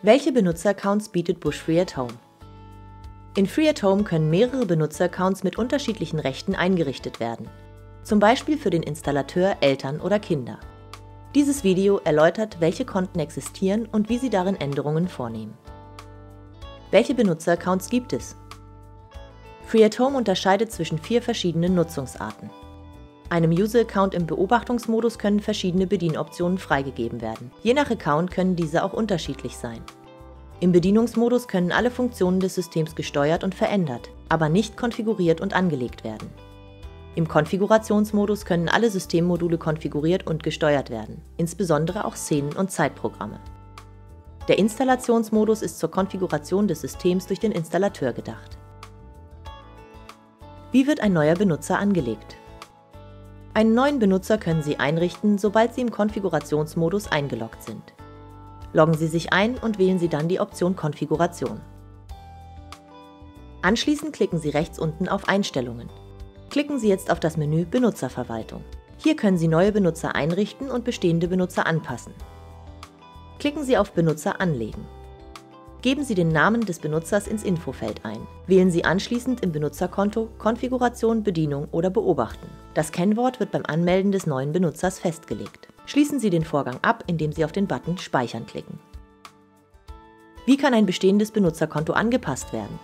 Welche Benutzeraccounts bietet Bush Free at Home? In Free at Home können mehrere Benutzeraccounts mit unterschiedlichen Rechten eingerichtet werden, zum Beispiel für den Installateur, Eltern oder Kinder. Dieses Video erläutert, welche Konten existieren und wie Sie darin Änderungen vornehmen. Welche Benutzeraccounts gibt es? Free at Home unterscheidet zwischen vier verschiedenen Nutzungsarten. Einem User-Account im Beobachtungsmodus können verschiedene Bedienoptionen freigegeben werden. Je nach Account können diese auch unterschiedlich sein. Im Bedienungsmodus können alle Funktionen des Systems gesteuert und verändert, aber nicht konfiguriert und angelegt werden. Im Konfigurationsmodus können alle Systemmodule konfiguriert und gesteuert werden, insbesondere auch Szenen und Zeitprogramme. Der Installationsmodus ist zur Konfiguration des Systems durch den Installateur gedacht. Wie wird ein neuer Benutzer angelegt? Einen neuen Benutzer können Sie einrichten, sobald Sie im Konfigurationsmodus eingeloggt sind. Loggen Sie sich ein und wählen Sie dann die Option Konfiguration. Anschließend klicken Sie rechts unten auf Einstellungen. Klicken Sie jetzt auf das Menü Benutzerverwaltung. Hier können Sie neue Benutzer einrichten und bestehende Benutzer anpassen. Klicken Sie auf Benutzer anlegen. Geben Sie den Namen des Benutzers ins Infofeld ein. Wählen Sie anschließend im Benutzerkonto Konfiguration, Bedienung oder Beobachten. Das Kennwort wird beim Anmelden des neuen Benutzers festgelegt. Schließen Sie den Vorgang ab, indem Sie auf den Button Speichern klicken. Wie kann ein bestehendes Benutzerkonto angepasst werden?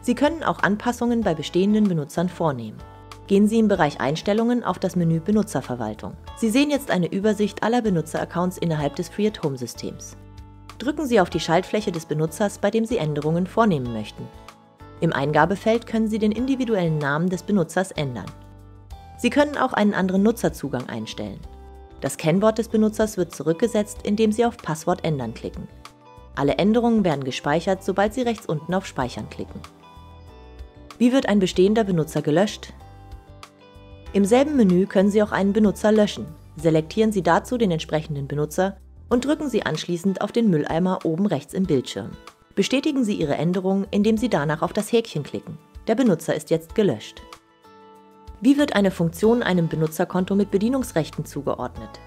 Sie können auch Anpassungen bei bestehenden Benutzern vornehmen. Gehen Sie im Bereich Einstellungen auf das Menü Benutzerverwaltung. Sie sehen jetzt eine Übersicht aller Benutzeraccounts innerhalb des Free-at-Home-Systems. Drücken Sie auf die Schaltfläche des Benutzers, bei dem Sie Änderungen vornehmen möchten. Im Eingabefeld können Sie den individuellen Namen des Benutzers ändern. Sie können auch einen anderen Nutzerzugang einstellen. Das Kennwort des Benutzers wird zurückgesetzt, indem Sie auf Passwort ändern klicken. Alle Änderungen werden gespeichert, sobald Sie rechts unten auf Speichern klicken. Wie wird ein bestehender Benutzer gelöscht? Im selben Menü können Sie auch einen Benutzer löschen. Selektieren Sie dazu den entsprechenden Benutzer und drücken Sie anschließend auf den Mülleimer oben rechts im Bildschirm. Bestätigen Sie Ihre Änderung, indem Sie danach auf das Häkchen klicken. Der Benutzer ist jetzt gelöscht. Wie wird eine Funktion einem Benutzerkonto mit Bedienungsrechten zugeordnet?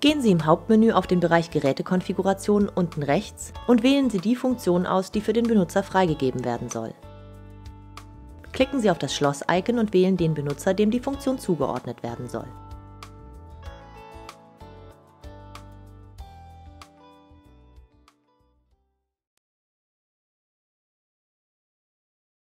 Gehen Sie im Hauptmenü auf den Bereich Gerätekonfiguration unten rechts und wählen Sie die Funktion aus, die für den Benutzer freigegeben werden soll. Klicken Sie auf das Schloss-Icon und wählen den Benutzer, dem die Funktion zugeordnet werden soll.